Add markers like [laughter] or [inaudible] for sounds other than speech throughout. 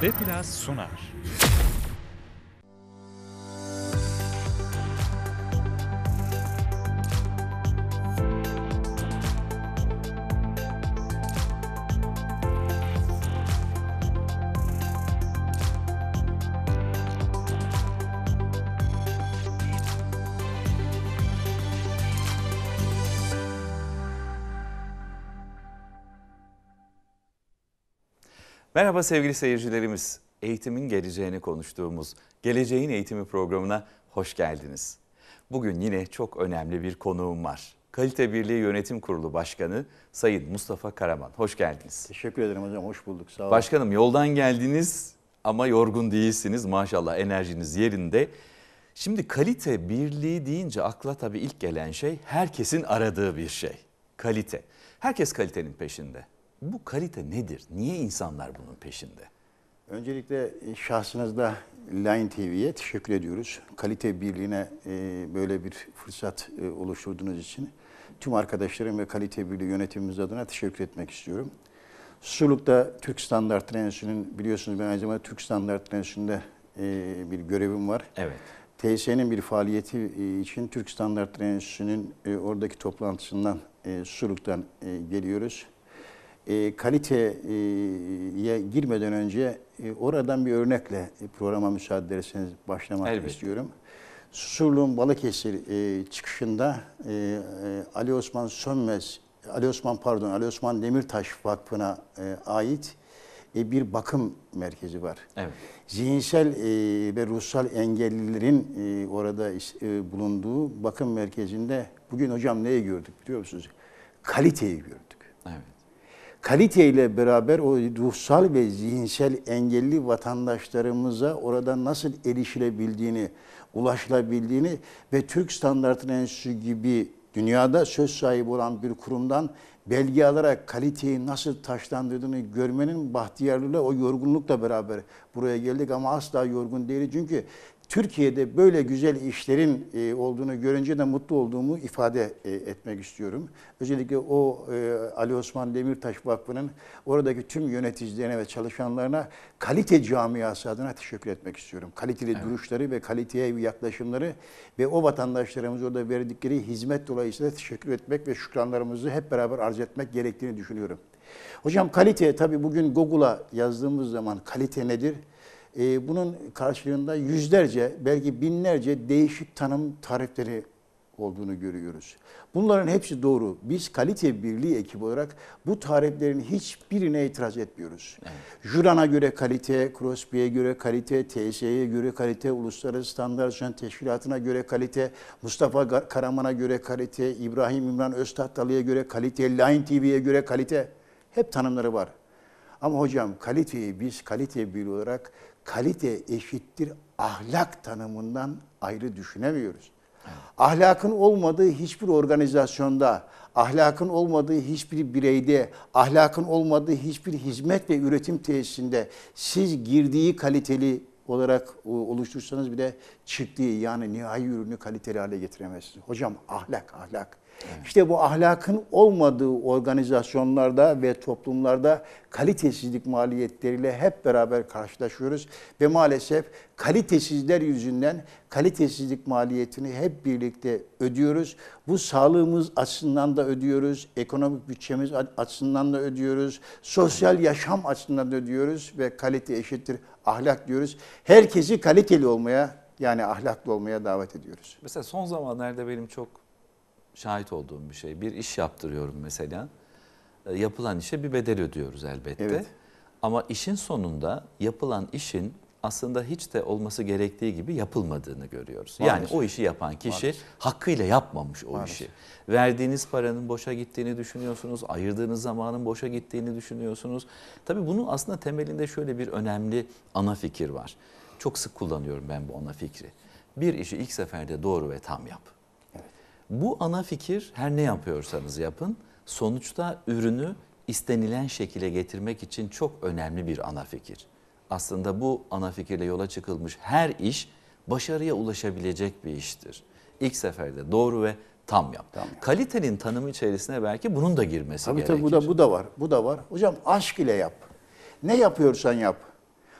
Beplas sunar. Merhaba sevgili seyircilerimiz. Eğitimin geleceğini konuştuğumuz Geleceğin Eğitimi programına hoş geldiniz. Bugün yine çok önemli bir konuğum var. Kalite Birliği Yönetim Kurulu Başkanı Sayın Mustafa Karaman. Hoş geldiniz. Teşekkür ederim hocam. Hoş bulduk. Sağ olun. Başkanım yoldan geldiniz ama yorgun değilsiniz. Maşallah enerjiniz yerinde. Şimdi kalite birliği deyince akla tabii ilk gelen şey herkesin aradığı bir şey. Kalite. Herkes kalitenin peşinde. Bu kalite nedir? Niye insanlar bunun peşinde? Öncelikle şahsınızda Line TV'ye teşekkür ediyoruz. Kalite Birliği'ne e, böyle bir fırsat e, oluşturduğunuz için tüm arkadaşlarım ve Kalite Birliği yönetimimiz adına teşekkür etmek istiyorum. Susurluk'ta Türk Standart Enstitüsü'nün biliyorsunuz ben aynı zamanda Türk Standart Enstitüsü'nde e, bir görevim var. Evet. TSE'nin bir faaliyeti için Türk Standart Enstitüsü'nün oradaki toplantısından Susurluk'tan geliyoruz e, kaliteye girmeden önce e, oradan bir örnekle programa müsaade ederseniz başlamak Elbette. istiyorum. Susurluğun Balıkesir e, çıkışında e, e, Ali Osman Sönmez, Ali Osman pardon Ali Osman Demirtaş Vakfı'na e, ait e, bir bakım merkezi var. Evet. Zihinsel e, ve ruhsal engellilerin e, orada e, bulunduğu bakım merkezinde bugün hocam neyi gördük biliyor musunuz? Kaliteyi gördük. Evet kaliteyle beraber o ruhsal ve zihinsel engelli vatandaşlarımıza orada nasıl erişilebildiğini, ulaşılabildiğini ve Türk Standart Enstitüsü gibi dünyada söz sahibi olan bir kurumdan belge alarak kaliteyi nasıl taşlandırdığını görmenin bahtiyarlığıyla o yorgunlukla beraber buraya geldik ama asla yorgun değiliz. Çünkü Türkiye'de böyle güzel işlerin e, olduğunu görünce de mutlu olduğumu ifade e, etmek istiyorum. Özellikle o e, Ali Osman Demirtaş Vakfı'nın oradaki tüm yöneticilerine ve çalışanlarına kalite camiası adına teşekkür etmek istiyorum. Kaliteli evet. duruşları ve kaliteye yaklaşımları ve o vatandaşlarımız orada verdikleri hizmet dolayısıyla teşekkür etmek ve şükranlarımızı hep beraber arz etmek gerektiğini düşünüyorum. Hocam kalite tabii bugün Google'a yazdığımız zaman kalite nedir? E, bunun karşılığında yüzlerce belki binlerce değişik tanım tarifleri olduğunu görüyoruz. Bunların hepsi doğru. Biz kalite birliği ekibi olarak bu tariflerin hiçbirine itiraz etmiyoruz. Evet. Juran'a göre kalite, Crosby'ye göre kalite, TSE'ye göre kalite, Uluslararası Standartizasyon Teşkilatı'na göre kalite, Mustafa Karaman'a göre kalite, İbrahim İmran Öztahtalı'ya göre kalite, Line TV'ye göre kalite. Hep tanımları var. Ama hocam kaliteyi biz kalite birliği olarak kalite eşittir ahlak tanımından ayrı düşünemiyoruz. Ahlakın olmadığı hiçbir organizasyonda, ahlakın olmadığı hiçbir bireyde, ahlakın olmadığı hiçbir hizmet ve üretim tesisinde siz girdiği kaliteli olarak oluştursanız bile çıktığı yani nihai ürünü kaliteli hale getiremezsiniz. Hocam ahlak, ahlak. Evet. İşte bu ahlakın olmadığı organizasyonlarda ve toplumlarda kalitesizlik maliyetleriyle hep beraber karşılaşıyoruz ve maalesef kalitesizler yüzünden kalitesizlik maliyetini hep birlikte ödüyoruz. Bu sağlığımız açısından da ödüyoruz, ekonomik bütçemiz açısından da ödüyoruz, sosyal yaşam açısından da ödüyoruz ve kalite eşittir ahlak diyoruz. Herkesi kaliteli olmaya yani ahlaklı olmaya davet ediyoruz. Mesela son zamanlarda benim çok şahit olduğum bir şey. Bir iş yaptırıyorum mesela. E, yapılan işe bir bedel ödüyoruz elbette. Evet. Ama işin sonunda yapılan işin aslında hiç de olması gerektiği gibi yapılmadığını görüyoruz. Maalesef. Yani o işi yapan kişi Maalesef. hakkıyla yapmamış o Maalesef. işi. Verdiğiniz paranın boşa gittiğini düşünüyorsunuz, ayırdığınız zamanın boşa gittiğini düşünüyorsunuz. Tabii bunun aslında temelinde şöyle bir önemli ana fikir var. Çok sık kullanıyorum ben bu ana fikri. Bir işi ilk seferde doğru ve tam yap. Bu ana fikir her ne yapıyorsanız yapın sonuçta ürünü istenilen şekilde getirmek için çok önemli bir ana fikir. Aslında bu ana fikirle yola çıkılmış her iş başarıya ulaşabilecek bir iştir. İlk seferde doğru ve tam yap. Tam yap. Kalitenin tanımı içerisine belki bunun da girmesi tabii, gerekir. Tabii bu da bu da var. Bu da var. Hocam aşk ile yap. Ne yapıyorsan yap.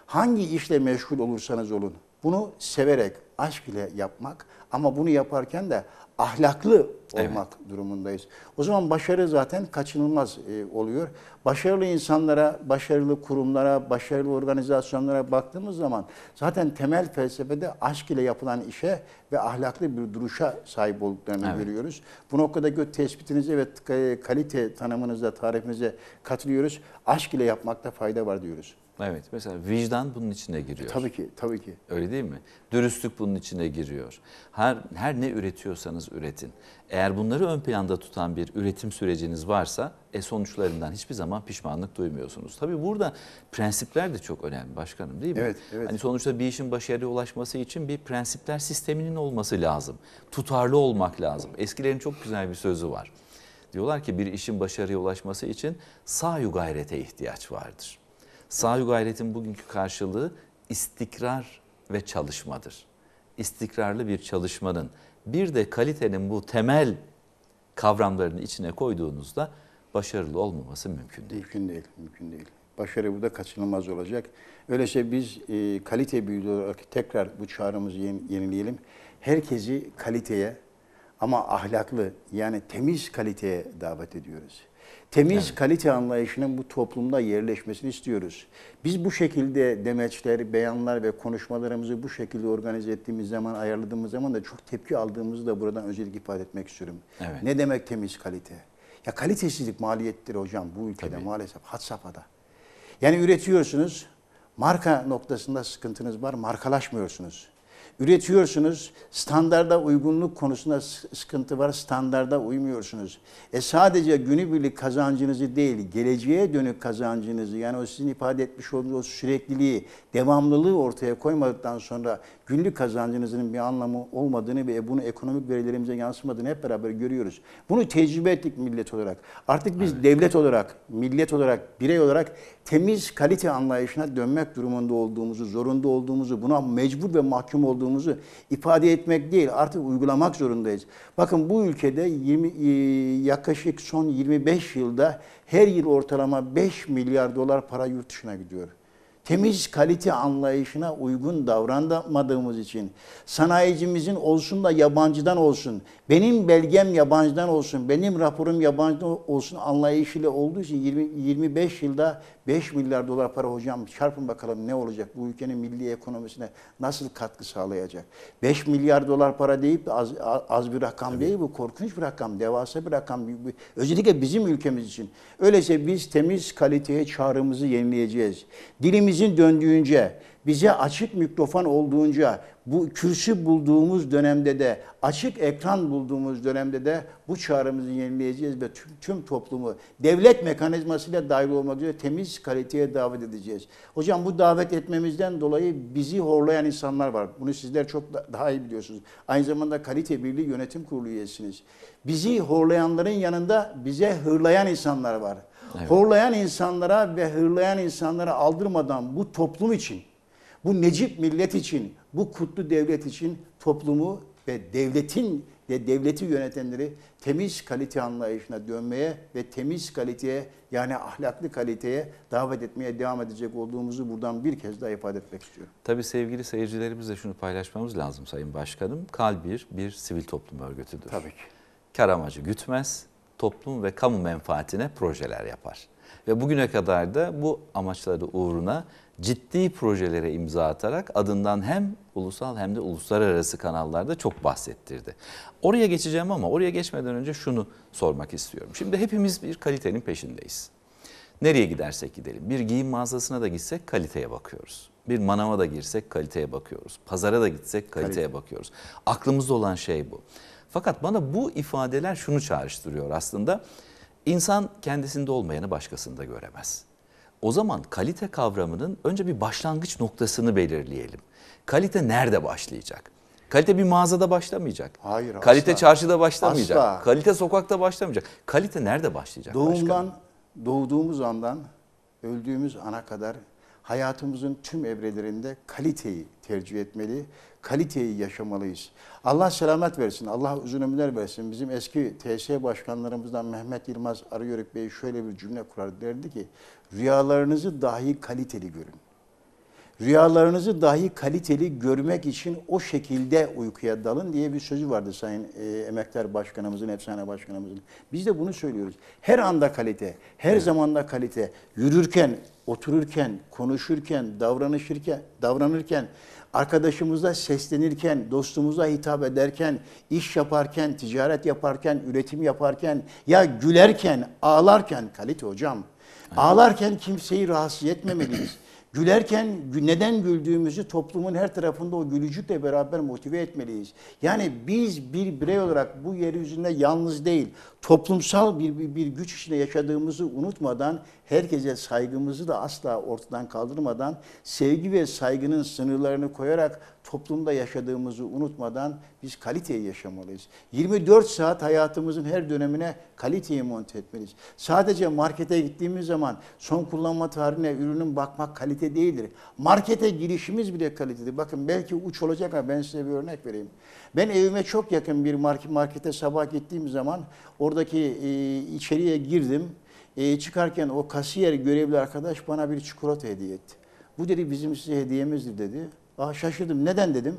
Hangi işle meşgul olursanız olun. Bunu severek, aşk ile yapmak ama bunu yaparken de ahlaklı olmak durumundayız. O zaman başarı zaten kaçınılmaz e, oluyor. Başarılı insanlara, başarılı kurumlara, başarılı organizasyonlara baktığımız zaman zaten temel felsefede aşk ile yapılan işe ve ahlaklı bir duruşa sahip olduklarını Evet. görüyoruz. Bu noktadaki tespitinize ve e, kalite tanımınıza, tarifinize katılıyoruz. Aşk ile yapmakta fayda var diyoruz. Evet mesela vicdan bunun içine giriyor. Tabii ki, tabii ki. Öyle değil mi? Dürüstlük bunun içine giriyor. Her, her ne üretiyorsanız üretin. Eğer bunları ön planda tutan bir üretim süreciniz varsa e sonuçlarından hiçbir zaman pişmanlık duymuyorsunuz. Tabii burada prensipler de çok önemli başkanım değil mi? Evet, evet. Hani sonuçta bir işin başarıya ulaşması için bir prensipler sisteminin olması lazım. Tutarlı olmak lazım. Eskilerin çok güzel bir sözü var. Diyorlar ki bir işin başarıya ulaşması için sayu gayrete ihtiyaç vardır. Sayu gayretin bugünkü karşılığı istikrar ve çalışmadır. İstikrarlı bir çalışmanın bir de kalitenin bu temel kavramlarını içine koyduğunuzda başarılı olmaması mümkün değil. Mümkün değil, mümkün değil. Başarı burada kaçınılmaz olacak. Öyleyse biz e, kalite büyüğü olarak tekrar bu çağrımızı yeni- yenileyelim. Herkesi kaliteye ama ahlaklı yani temiz kaliteye davet ediyoruz. Temiz kalite anlayışının bu toplumda yerleşmesini istiyoruz. Biz bu şekilde demeçler, beyanlar ve konuşmalarımızı bu şekilde organize ettiğimiz zaman, ayarladığımız zaman da çok tepki aldığımızı da buradan özellikle ifade etmek istiyorum. Evet. Ne demek temiz kalite? Ya kalitesizlik maliyettir hocam bu ülkede Tabii. maalesef had safhada. Yani üretiyorsunuz, marka noktasında sıkıntınız var, markalaşmıyorsunuz. Üretiyorsunuz, standarda uygunluk konusunda sıkıntı var, standarda uymuyorsunuz. E sadece günübirlik kazancınızı değil, geleceğe dönük kazancınızı, yani o sizin ifade etmiş olduğunuz o sürekliliği, devamlılığı ortaya koymadıktan sonra günlük kazancınızın bir anlamı olmadığını ve bunu ekonomik verilerimize yansımadığını hep beraber görüyoruz. Bunu tecrübe ettik millet olarak. Artık biz devlet olarak, millet olarak, birey olarak temiz kalite anlayışına dönmek durumunda olduğumuzu, zorunda olduğumuzu, buna mecbur ve mahkum olduğumuzu ifade etmek değil, artık uygulamak zorundayız. Bakın bu ülkede 20, e, yaklaşık son 25 yılda her yıl ortalama 5 milyar dolar para yurt dışına gidiyor. Temiz kalite anlayışına uygun davranmadığımız için sanayicimizin olsun da yabancıdan olsun, benim belgem yabancıdan olsun, benim raporum yabancıdan olsun anlayışıyla olduğu için 20, 25 yılda 5 milyar dolar para hocam çarpın bakalım ne olacak bu ülkenin milli ekonomisine nasıl katkı sağlayacak? 5 milyar dolar para deyip de az, az bir rakam değil bu korkunç bir rakam, devasa bir rakam. Özellikle bizim ülkemiz için. Öyleyse biz temiz kaliteye çağrımızı yenileyeceğiz. Dilimizin döndüğünce, bize açık mikrofon olduğunca, bu kürsü bulduğumuz dönemde de, açık ekran bulduğumuz dönemde de bu çağrımızı yenileyeceğiz ve tüm, tüm toplumu devlet mekanizmasıyla dahil olmak üzere temiz kaliteye davet edeceğiz. Hocam bu davet etmemizden dolayı bizi horlayan insanlar var. Bunu sizler çok da- daha iyi biliyorsunuz. Aynı zamanda Kalite Birliği Yönetim Kurulu üyesiniz. Bizi horlayanların yanında bize hırlayan insanlar var. Evet. Horlayan insanlara ve hırlayan insanlara aldırmadan bu toplum için, bu necip millet için, bu kutlu devlet için toplumu ve devletin ve devleti yönetenleri temiz kalite anlayışına dönmeye ve temiz kaliteye yani ahlaklı kaliteye davet etmeye devam edecek olduğumuzu buradan bir kez daha ifade etmek istiyorum. Tabii sevgili seyircilerimizle şunu paylaşmamız lazım Sayın Başkanım. Kalbir bir sivil toplum örgütüdür. Tabii ki. Kar amacı gütmez, toplum ve kamu menfaatine projeler yapar. Ve bugüne kadar da bu amaçları uğruna ciddi projelere imza atarak adından hem ulusal hem de uluslararası kanallarda çok bahsettirdi. Oraya geçeceğim ama oraya geçmeden önce şunu sormak istiyorum. Şimdi hepimiz bir kalitenin peşindeyiz. Nereye gidersek gidelim. Bir giyim mağazasına da gitsek kaliteye bakıyoruz. Bir manava da girsek kaliteye bakıyoruz. Pazara da gitsek kaliteye bakıyoruz. Aklımızda olan şey bu. Fakat bana bu ifadeler şunu çağrıştırıyor aslında. İnsan kendisinde olmayanı başkasında göremez. O zaman kalite kavramının önce bir başlangıç noktasını belirleyelim. Kalite nerede başlayacak? Kalite bir mağazada başlamayacak. Hayır, Kalite asla. çarşıda başlamayacak. Asla. Kalite sokakta başlamayacak. Kalite nerede başlayacak? başkanım? Doğumdan, doğduğumuz andan öldüğümüz ana kadar hayatımızın tüm evrelerinde kaliteyi tercih etmeli, kaliteyi yaşamalıyız. Allah selamet versin, Allah uzun ömürler versin. Bizim eski TS başkanlarımızdan Mehmet Yılmaz Arıyörük Bey şöyle bir cümle kurar. Derdi ki, rüyalarınızı dahi kaliteli görün. Rüyalarınızı dahi kaliteli görmek için o şekilde uykuya dalın diye bir sözü vardı Sayın e, Emektar Başkanımızın, Efsane Başkanımızın. Biz de bunu söylüyoruz. Her anda kalite, her zamanda kalite. Yürürken, otururken, konuşurken, davranışırken, davranırken, arkadaşımıza seslenirken, dostumuza hitap ederken, iş yaparken, ticaret yaparken, üretim yaparken, ya gülerken, ağlarken kalite hocam. Ağlarken kimseyi rahatsız etmemeliyiz. Gülerken neden güldüğümüzü toplumun her tarafında o gülücükle beraber motive etmeliyiz. Yani biz bir birey olarak bu yeryüzünde yalnız değil, toplumsal bir, bir, bir güç içinde yaşadığımızı unutmadan, herkese saygımızı da asla ortadan kaldırmadan, sevgi ve saygının sınırlarını koyarak toplumda yaşadığımızı unutmadan biz kaliteyi yaşamalıyız. 24 saat hayatımızın her dönemine kaliteyi monte etmeliyiz. Sadece markete gittiğimiz zaman son kullanma tarihine ürünün bakmak kalite değildir. Markete girişimiz bile kalitedir. Bakın belki uç olacak ama ben size bir örnek vereyim. Ben evime çok yakın bir markete sabah gittiğim zaman oradaki e, içeriye girdim. E, çıkarken o kasiyer görevli arkadaş bana bir çikolata hediye etti. Bu dedi bizim size hediyemizdir dedi. Aa, şaşırdım. Neden dedim?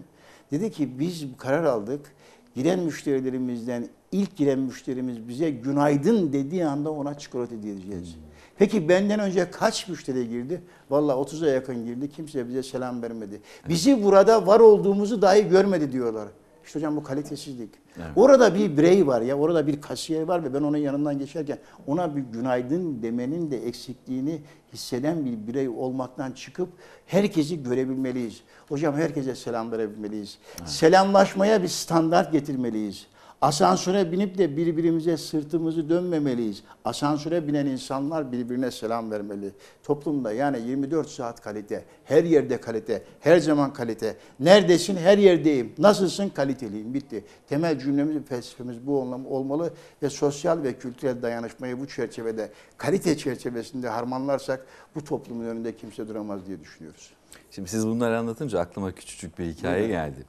Dedi ki biz karar aldık. Giren müşterilerimizden ilk giren müşterimiz bize günaydın dediği anda ona çikolata hediye edeceğiz. Peki benden önce kaç müşteri girdi? Valla 30'a yakın girdi. Kimse bize selam vermedi. Bizi burada var olduğumuzu dahi görmedi diyorlar. İşte hocam bu kalitesizlik. Evet. Orada bir birey var ya, orada bir kasiyer var ve ben onun yanından geçerken ona bir günaydın demenin de eksikliğini hisseden bir birey olmaktan çıkıp herkesi görebilmeliyiz. Hocam herkese selam verebilmeliyiz. Evet. Selamlaşmaya bir standart getirmeliyiz. Asansöre binip de birbirimize sırtımızı dönmemeliyiz. Asansöre binen insanlar birbirine selam vermeli. Toplumda yani 24 saat kalite, her yerde kalite, her zaman kalite. Neredesin? Her yerdeyim. Nasılsın? Kaliteliyim. Bitti. Temel cümlemiz, felsefemiz bu olmalı ve sosyal ve kültürel dayanışmayı bu çerçevede, kalite çerçevesinde harmanlarsak bu toplumun önünde kimse duramaz diye düşünüyoruz. Şimdi siz bunları anlatınca aklıma küçücük bir hikaye geldi.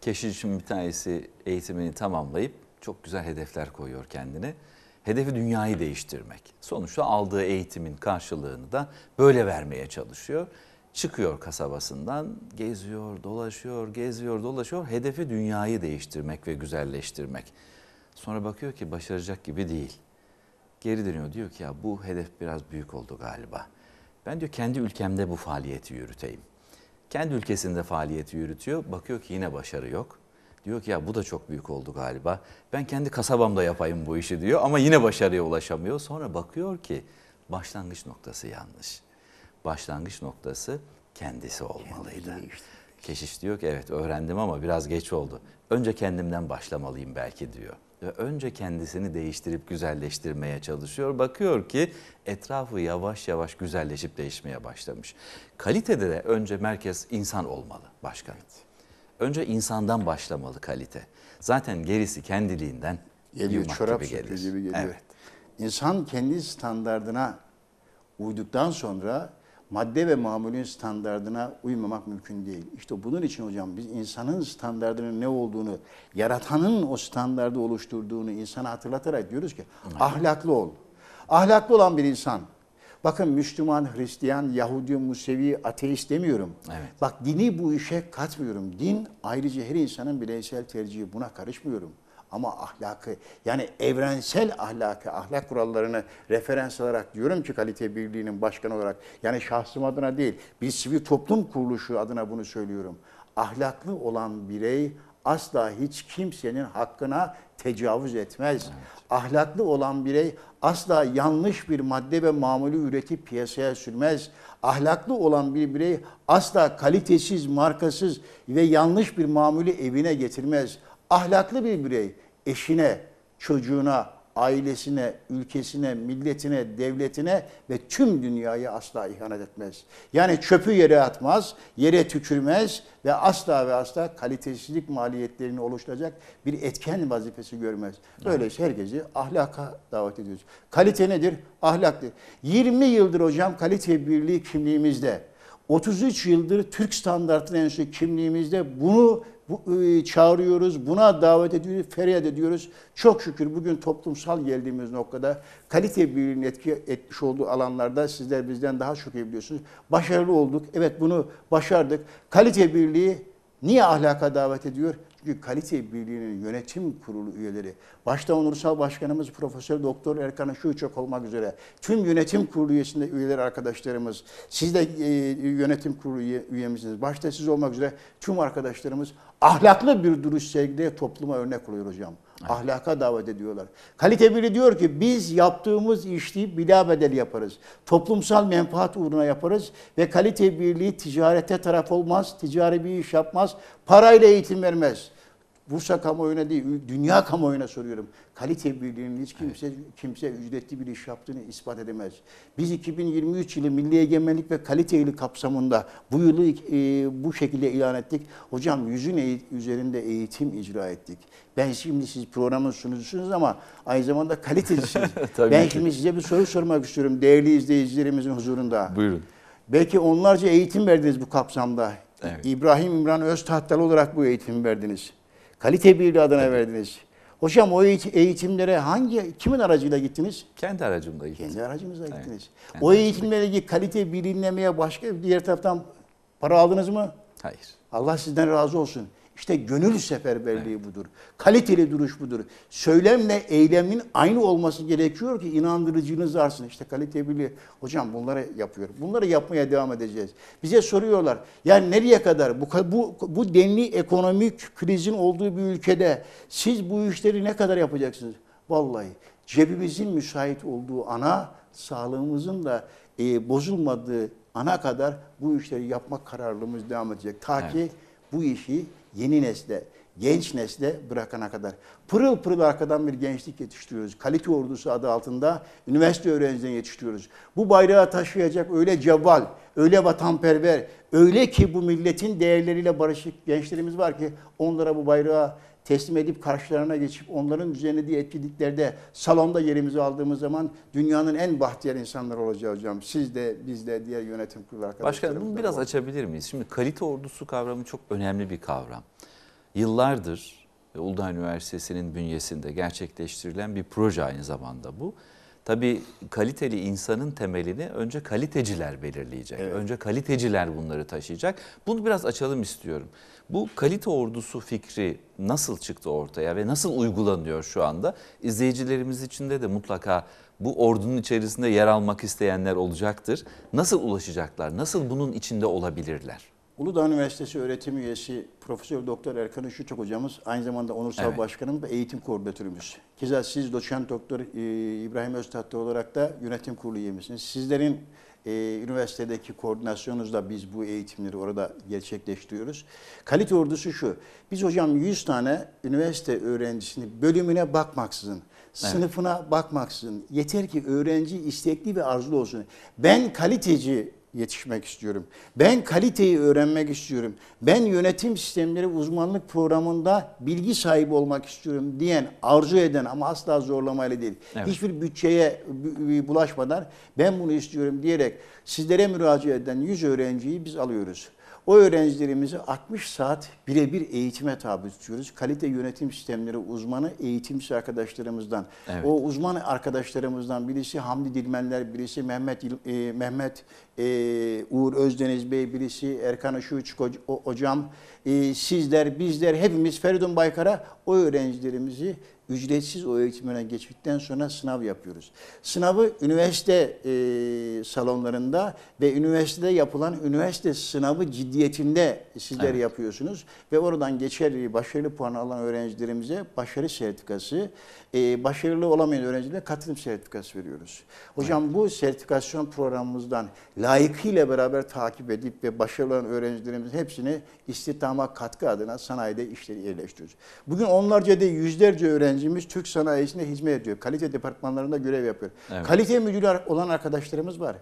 Keşişin bir tanesi eğitimini tamamlayıp çok güzel hedefler koyuyor kendine. Hedefi dünyayı değiştirmek. Sonuçta aldığı eğitimin karşılığını da böyle vermeye çalışıyor. Çıkıyor kasabasından, geziyor, dolaşıyor, geziyor, dolaşıyor. Hedefi dünyayı değiştirmek ve güzelleştirmek. Sonra bakıyor ki başaracak gibi değil. Geri dönüyor diyor ki ya bu hedef biraz büyük oldu galiba. Ben diyor kendi ülkemde bu faaliyeti yürüteyim. Kendi ülkesinde faaliyeti yürütüyor. Bakıyor ki yine başarı yok. Diyor ki ya bu da çok büyük oldu galiba. Ben kendi kasabamda yapayım bu işi diyor ama yine başarıya ulaşamıyor. Sonra bakıyor ki başlangıç noktası yanlış. Başlangıç noktası kendisi olmalıydı. Keşiş diyor ki evet öğrendim ama biraz geç oldu. Önce kendimden başlamalıyım belki diyor ve önce kendisini değiştirip güzelleştirmeye çalışıyor. Bakıyor ki etrafı yavaş yavaş güzelleşip değişmeye başlamış. Kalitede de önce merkez insan olmalı başkan. Önce insandan başlamalı kalite. Zaten gerisi kendiliğinden geliyor, çorap gibi gelir. gibi geliyor. Evet. İnsan kendi standardına uyduktan sonra madde ve mamulün standardına uymamak mümkün değil. İşte bunun için hocam biz insanın standardının ne olduğunu, yaratanın o standardı oluşturduğunu insana hatırlatarak diyoruz ki ahlaklı ol. Ahlaklı olan bir insan. Bakın Müslüman, Hristiyan, Yahudi, Musevi, ateist demiyorum. Evet. Bak dini bu işe katmıyorum. Din ayrıca her insanın bireysel tercihi buna karışmıyorum ama ahlakı yani evrensel ahlakı, ahlak kurallarını referans alarak diyorum ki kalite birliğinin başkanı olarak yani şahsım adına değil bir sivil toplum kuruluşu adına bunu söylüyorum. Ahlaklı olan birey asla hiç kimsenin hakkına tecavüz etmez. Evet. Ahlaklı olan birey asla yanlış bir madde ve mamulü üretip piyasaya sürmez. Ahlaklı olan bir birey asla kalitesiz, markasız ve yanlış bir mamulü evine getirmez ahlaklı bir birey eşine, çocuğuna, ailesine, ülkesine, milletine, devletine ve tüm dünyaya asla ihanet etmez. Yani çöpü yere atmaz, yere tükürmez ve asla ve asla kalitesizlik maliyetlerini oluşturacak bir etken vazifesi görmez. Öyleyse herkesi ahlaka davet ediyoruz. Kalite nedir? Ahlaktır. 20 yıldır hocam kalite birliği kimliğimizde, 33 yıldır Türk standartı enstitüsü kimliğimizde bunu bu, e, çağırıyoruz, buna davet ediyoruz, feryat ediyoruz. Çok şükür bugün toplumsal geldiğimiz noktada kalite birliğinin etki etmiş olduğu alanlarda sizler bizden daha çok iyi biliyorsunuz. Başarılı olduk. Evet bunu başardık. Kalite birliği niye ahlaka davet ediyor? Kalite birliğinin yönetim kurulu üyeleri, başta onursal başkanımız Profesör Doktor Erkan Işıkçok olmak üzere tüm yönetim kurulu üyesinde üyeler arkadaşlarımız, siz de e, yönetim kurulu üye, üyemizsiniz. Başta siz olmak üzere tüm arkadaşlarımız ahlaklı bir duruş sergileye topluma örnek oluyor hocam. Ahlaka davet ediyorlar. Kalite biri diyor ki biz yaptığımız işi bilabedel yaparız. Toplumsal menfaat uğruna yaparız ve kalite birliği ticarete taraf olmaz, ticari bir iş yapmaz, parayla eğitim vermez. Bursa kamuoyuna değil, dünya kamuoyuna soruyorum. Kalite birliğinin hiç kimse kimse ücretli bir iş yaptığını ispat edemez. Biz 2023 yılı Milli Egemenlik ve Kalite Yılı kapsamında bu yılı e, bu şekilde ilan ettik. Hocam yüzün eğit- üzerinde eğitim icra ettik. Ben şimdi siz programın sunucusunuz ama aynı zamanda kalitesiniz. [laughs] Tabii ben ki. şimdi size bir soru sormak istiyorum değerli izleyicilerimizin huzurunda. Buyurun. Belki onlarca eğitim verdiniz bu kapsamda. Evet. İbrahim İmran Öztahtalı olarak bu eğitimi verdiniz. Kalite birliği adına verdiniz. Hocam o eğit- eğitimlere hangi kimin aracıyla gittiniz? Kendi aracımda gittim. Kendi aracınızla Evet. gittiniz. Kendi o aracımla ilgili kalite bilinmeye başka diğer taraftan para aldınız mı? Hayır. Allah sizden razı olsun. İşte gönül seferberliği budur. Kaliteli duruş budur. Söylemle eylemin aynı olması gerekiyor ki inandırıcılığınız artsın. İşte kalite birliği. Hocam bunları yapıyor. Bunları yapmaya devam edeceğiz. Bize soruyorlar. Yani nereye kadar bu, bu, bu denli ekonomik krizin olduğu bir ülkede siz bu işleri ne kadar yapacaksınız? Vallahi cebimizin müsait olduğu ana sağlığımızın da e, bozulmadığı ana kadar bu işleri yapmak kararlılığımız devam edecek. Ta ki Evet. bu işi yeni nesle, genç nesle bırakana kadar. Pırıl pırıl arkadan bir gençlik yetiştiriyoruz. Kalite ordusu adı altında üniversite öğrencilerini yetiştiriyoruz. Bu bayrağı taşıyacak öyle cevval, öyle vatanperver, öyle ki bu milletin değerleriyle barışık gençlerimiz var ki onlara bu bayrağı teslim edip karşılarına geçip onların düzenlediği etkinliklerde salonda yerimizi aldığımız zaman dünyanın en bahtiyar insanları olacağız hocam. Siz de biz de diğer yönetim kurulu arkadaşlarımız Başkanım bunu biraz bu. açabilir miyiz? Şimdi kalite ordusu kavramı çok önemli bir kavram. Yıllardır Uludağ Üniversitesi'nin bünyesinde gerçekleştirilen bir proje aynı zamanda bu. Tabii kaliteli insanın temelini önce kaliteciler belirleyecek. Evet. Önce kaliteciler bunları taşıyacak. Bunu biraz açalım istiyorum. Bu kalite ordusu fikri nasıl çıktı ortaya ve nasıl uygulanıyor şu anda? İzleyicilerimiz içinde de mutlaka bu ordunun içerisinde yer almak isteyenler olacaktır. Nasıl ulaşacaklar? Nasıl bunun içinde olabilirler? Uludağ Üniversitesi öğretim üyesi Profesör Doktor Erkan Işıçok hocamız aynı zamanda onursal Evet. başkanımız ve eğitim koordinatörümüz. Keza siz doçent doktor e, İbrahim Öztatlı olarak da yönetim kurulu üyemizsiniz. Sizlerin e, üniversitedeki koordinasyonunuzla biz bu eğitimleri orada gerçekleştiriyoruz. Kalite ordusu şu. Biz hocam 100 tane üniversite öğrencisini bölümüne bakmaksızın, sınıfına bakmaksızın yeter ki öğrenci istekli ve arzulu olsun. Ben kaliteci yetişmek istiyorum. Ben kaliteyi öğrenmek istiyorum. Ben yönetim sistemleri uzmanlık programında bilgi sahibi olmak istiyorum diyen, arzu eden ama asla zorlamayla değil. Evet. Hiçbir bütçeye bu- bulaşmadan ben bunu istiyorum diyerek sizlere müracaat eden 100 öğrenciyi biz alıyoruz. O öğrencilerimizi 60 saat birebir eğitime tabi tutuyoruz. Kalite yönetim sistemleri uzmanı eğitimci arkadaşlarımızdan. Evet. O uzman arkadaşlarımızdan birisi Hamdi Dilmenler, birisi Mehmet e, Mehmet e, Uğur Özdeniz Bey, birisi Erkan Işıç hocam, e, sizler, bizler hepimiz Feridun Baykar'a o öğrencilerimizi ücretsiz o eğitimine geçtikten sonra sınav yapıyoruz. Sınavı üniversite e, salonlarında ve üniversitede yapılan üniversite sınavı ciddiyetinde sizler Evet. yapıyorsunuz ve oradan geçer başarılı puan alan öğrencilerimize başarı sertifikası, e, başarılı olamayan öğrencilere katılım sertifikası veriyoruz. Hocam bu sertifikasyon programımızdan layıkıyla beraber takip edip ve başarılı olan öğrencilerimizin hepsini istihdama katkı adına sanayide işleri yerleştiriyoruz. Bugün onlarca değil yüzlerce öğrencimiz Türk sanayisinde hizmet ediyor. Kalite departmanlarında görev yapıyor. Evet. Kalite müdürü olan arkadaşlarımız var.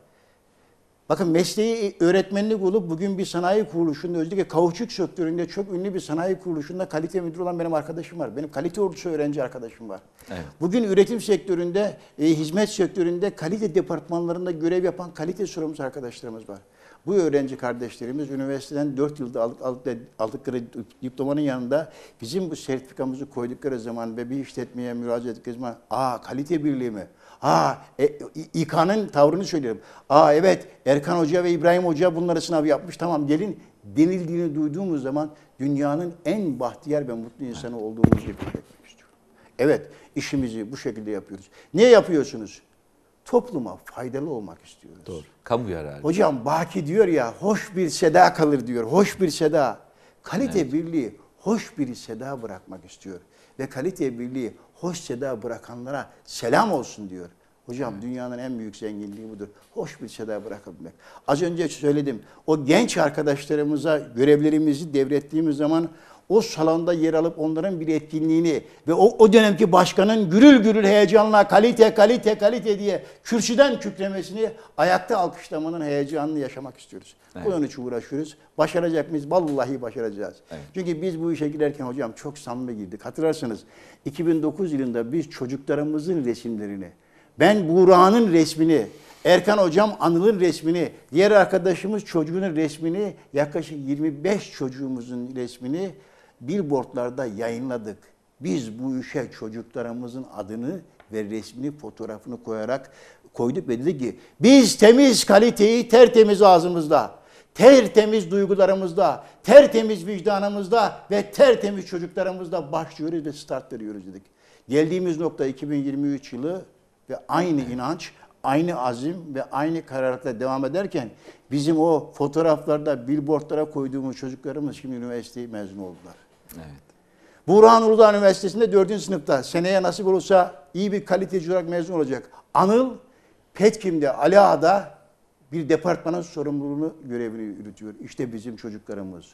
Bakın mesleği öğretmenlik olup bugün bir sanayi kuruluşunda özellikle kauçuk sektöründe çok ünlü bir sanayi kuruluşunda kalite müdürü olan benim arkadaşım var. Benim kalite ordusu öğrenci arkadaşım var. Evet. Bugün üretim sektöründe, e, hizmet sektöründe kalite departmanlarında görev yapan kalite sorumlusu arkadaşlarımız var. Bu öğrenci kardeşlerimiz üniversiteden 4 yılda aldık, aldık, aldıkları diplomanın yanında bizim bu sertifikamızı koydukları zaman ve bir işletmeye müracaat ettikleri zaman aa kalite birliği mi? Aa e, İK'nın tavrını söylüyorum. Aa evet Erkan Hoca ve İbrahim Hoca bunları sınav yapmış tamam gelin denildiğini duyduğumuz zaman dünyanın en bahtiyar ve mutlu insanı olduğumuzu ifade etmek istiyorum. Evet işimizi bu şekilde yapıyoruz. Niye yapıyorsunuz? Topluma faydalı olmak istiyoruz. Doğru. Kamu yararı. Hocam Baki diyor ya hoş bir seda kalır diyor. Hoş bir seda. Kalite birliği hoş bir seda bırakmak istiyor. Ve kalite birliği hoş seda bırakanlara selam olsun diyor. Hocam dünyanın en büyük zenginliği budur. Hoş bir seda bırakabilmek. Az önce söyledim. O genç arkadaşlarımıza görevlerimizi devrettiğimiz zaman o salonda yer alıp onların bir etkinliğini ve o, o dönemki başkanın gürül gürül heyecanla kalite kalite kalite diye kürsüden kükremesini ayakta alkışlamanın heyecanını yaşamak istiyoruz. Evet. Bunun için uğraşıyoruz. Başaracak mıyız? Vallahi başaracağız. Evet. Çünkü biz bu işe girerken hocam çok samimi girdik. Hatırlarsanız 2009 yılında biz çocuklarımızın resimlerini, ben Buğra'nın resmini, Erkan hocam Anıl'ın resmini, diğer arkadaşımız çocuğunun resmini, yaklaşık 25 çocuğumuzun resmini billboardlarda yayınladık. Biz bu işe çocuklarımızın adını ve resmini, fotoğrafını koyarak koyduk ve dedik ki biz temiz kaliteyi tertemiz ağzımızda, tertemiz duygularımızda, tertemiz vicdanımızda ve tertemiz çocuklarımızda başlıyoruz ve start veriyoruz dedik. Geldiğimiz nokta 2023 yılı ve aynı inanç, aynı azim ve aynı kararlılıkla devam ederken bizim o fotoğraflarda, billboardlara koyduğumuz çocuklarımız şimdi üniversiteyi mezun oldular. Evet. Burhan Uludağ Üniversitesi'nde 4. sınıfta seneye nasip olursa iyi bir kaliteci olarak mezun olacak. Anıl Petkim'de Ali Ağa'da bir departmanın sorumluluğunu görevini yürütüyor. İşte bizim çocuklarımız.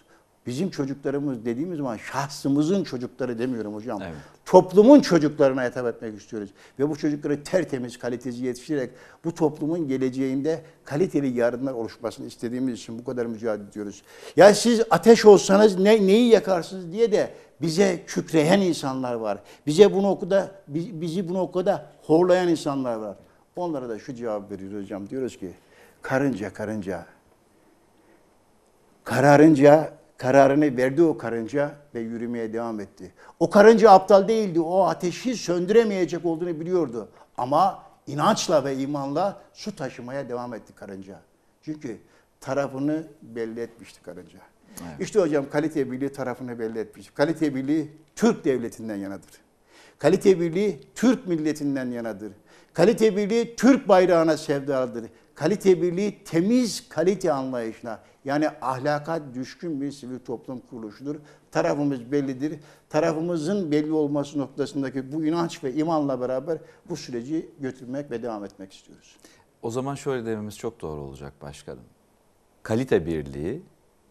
Bizim çocuklarımız dediğimiz zaman şahsımızın çocukları demiyorum hocam. Evet. Toplumun çocuklarına hitap etmek istiyoruz. Ve bu çocukları tertemiz, kaliteci yetiştirerek bu toplumun geleceğinde kaliteli yarınlar oluşmasını istediğimiz için bu kadar mücadele ediyoruz. Ya siz ateş olsanız ne, neyi yakarsınız diye de bize kükreyen insanlar var. Bize bunu okuda bizi bunu okuda horlayan insanlar var. Onlara da şu cevap veriyoruz hocam. Diyoruz ki karınca karınca kararınca kararını verdi o karınca ve yürümeye devam etti. O karınca aptal değildi. O ateşi söndüremeyecek olduğunu biliyordu. Ama inançla ve imanla su taşımaya devam etti karınca. Çünkü tarafını belli etmişti karınca. Evet. İşte hocam kalite birliği tarafını belli etmiş. Kalite birliği Türk devletinden yanadır. Kalite birliği Türk milletinden yanadır. Kalite birliği Türk bayrağına sevdalıdır. Kalite birliği temiz kalite anlayışına yani ahlaka düşkün bir sivil toplum kuruluşudur. Tarafımız bellidir. Tarafımızın belli olması noktasındaki bu inanç ve imanla beraber bu süreci götürmek ve devam etmek istiyoruz. O zaman şöyle dememiz çok doğru olacak başkanım. Kalite birliği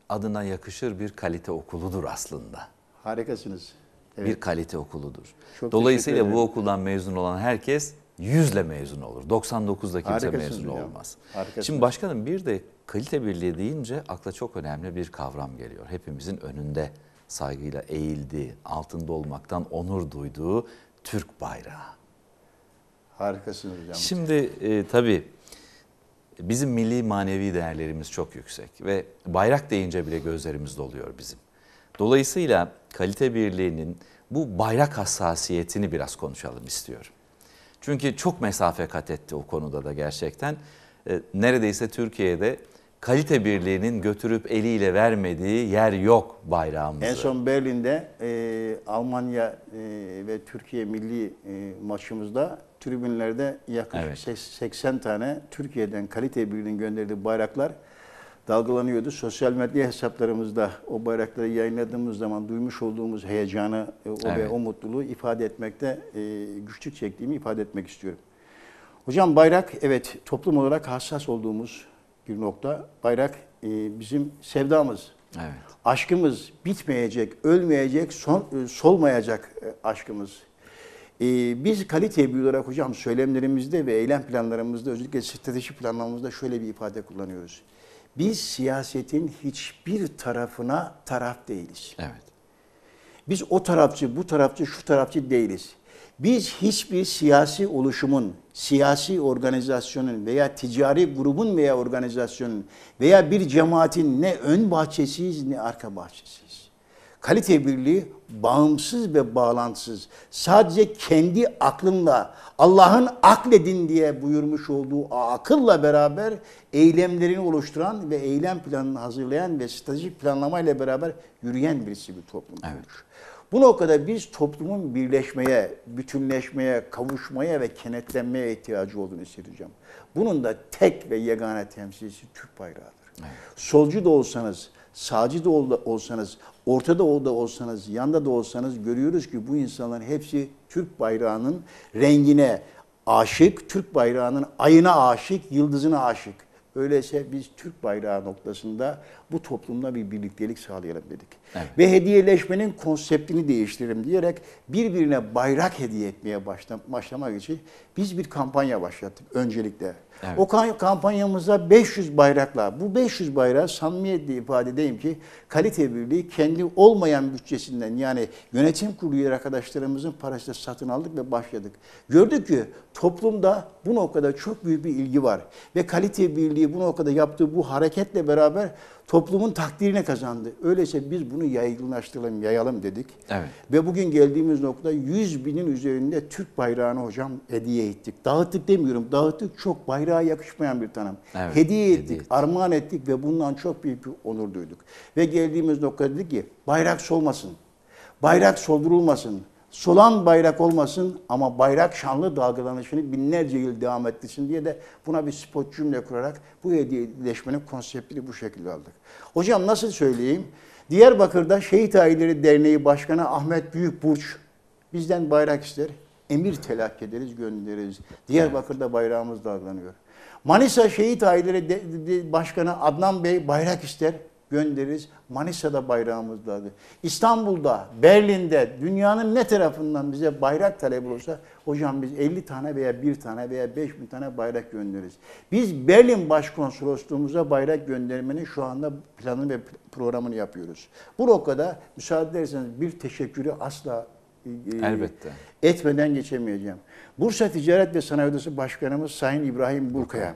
adına yakışır bir kalite okuludur aslında. Harikasınız. Evet. Bir kalite okuludur. Çok Dolayısıyla bu okuldan mezun olan herkes yüzle mezun olur. 99'da kimse Harikasınız mezun hocam. olmaz. Harikasınız. Şimdi başkanım bir de kalite birliği deyince akla çok önemli bir kavram geliyor. Hepimizin önünde saygıyla eğildiği, altında olmaktan onur duyduğu Türk bayrağı. Harikasınız hocam. Şimdi e, tabii bizim milli manevi değerlerimiz çok yüksek ve bayrak deyince bile gözlerimiz doluyor bizim. Dolayısıyla kalite birliğinin bu bayrak hassasiyetini biraz konuşalım istiyorum. Çünkü çok mesafe kat etti o konuda da gerçekten. E, neredeyse Türkiye'de kalite birliğinin götürüp eliyle vermediği yer yok bayrağımızı. En son Berlin'de e, Almanya e, ve Türkiye milli e, maçımızda tribünlerde yaklaşık Evet. ses- 80 tane Türkiye'den kalite birliğinin gönderdiği bayraklar dalgalanıyordu. Sosyal medya hesaplarımızda o bayrakları yayınladığımız zaman duymuş olduğumuz heyecanı e, o ve Evet. o mutluluğu ifade etmekte e, güçlük çektiğimi ifade etmek istiyorum. Hocam bayrak evet toplum olarak hassas olduğumuz bir nokta. Bayrak e, bizim sevdamız. Evet. Aşkımız bitmeyecek, ölmeyecek, son, e, solmayacak e, aşkımız. E, biz kalite bir olarak hocam söylemlerimizde ve eylem planlarımızda özellikle strateji planlamamızda şöyle bir ifade kullanıyoruz. Biz siyasetin hiçbir tarafına taraf değiliz. Evet. Biz o tarafçı, bu tarafçı, şu tarafçı değiliz. Biz hiçbir siyasi oluşumun, siyasi organizasyonun veya ticari grubun veya organizasyonun veya bir cemaatin ne ön bahçesiyiz ne arka bahçesiyiz. Kalite birliği bağımsız ve bağlantısız. Sadece kendi aklınla, Allah'ın akledin diye buyurmuş olduğu akılla beraber eylemlerini oluşturan ve eylem planını hazırlayan ve stratejik planlamayla beraber yürüyen birisi bir toplum kurmuş. Bu noktada biz toplumun birleşmeye, bütünleşmeye, kavuşmaya ve kenetlenmeye ihtiyacı olduğunu hissedeceğim. Bunun da tek ve yegane temsilcisi Türk bayrağıdır. Solcu da olsanız, sağcı da ol- olsanız, ortada da olsanız, yanda da olsanız görüyoruz ki bu insanların hepsi Türk bayrağının rengine aşık, Türk bayrağının ayına aşık, yıldızına aşık. Öyleyse biz Türk bayrağı noktasında bu toplumda bir birliktelik sağlayalım dedik. Evet. Ve hediyeleşmenin konseptini değiştirelim diyerek birbirine bayrak hediye etmeye başla- başlamak için biz bir kampanya başlattık öncelikle. Evet. O kampanyamızda 500 bayrakla, bu 500 bayrağı samimiyetle ifade edeyim ki kalite birliği kendi olmayan bütçesinden yani yönetim kurulu üye arkadaşlarımızın parasıyla satın aldık ve başladık. Gördük ki toplumda bu noktada çok büyük bir ilgi var. Ve kalite birliği bu noktada yaptığı bu hareketle beraber toplumun takdirini kazandı. Öyleyse biz bunu yaygınlaştıralım, yayalım dedik. Evet. Ve bugün geldiğimiz nokta 100 binin üzerinde Türk bayrağını hocam hediye ettik. Dağıttık demiyorum, dağıttık çok bayrağa yakışmayan bir tanım. Evet, hediye hediye ettik, ettik. armağan ettik ve bundan çok büyük bir onur duyduk. Ve geldiğimiz nokta dedik ki bayrak solmasın, bayrak soldurulmasın, solan bayrak olmasın ama bayrak şanlı dalgalanışını binlerce yıl devam ettirsin diye de buna bir spot cümle kurarak bu hediyeleşmenin konseptini bu şekilde aldık. Hocam nasıl söyleyeyim? Diyarbakır'da Şehit Aileleri Derneği Başkanı Ahmet Büyükburç bizden bayrak ister. Emir telak ederiz, göndeririz. Diyarbakır'da bayrağımız dalgalanıyor. Manisa Şehit Aileleri Başkanı Adnan Bey bayrak ister, göndeririz. Manisa'da bayrağımız dalgalanıyor. İstanbul'da, Berlin'de, dünyanın ne tarafından bize bayrak talep olursa hocam biz 50 tane veya 1 tane veya 5 bin tane bayrak göndeririz. Biz Berlin Başkonsolosluğumuza bayrak göndermenin şu anda planını ve programını yapıyoruz. Bu noktada müsaade ederseniz bir teşekkürü asla e, Elbette. etmeden geçemeyeceğim. Bursa Ticaret ve Sanayi Odası Başkanımız Sayın İbrahim Burkaya,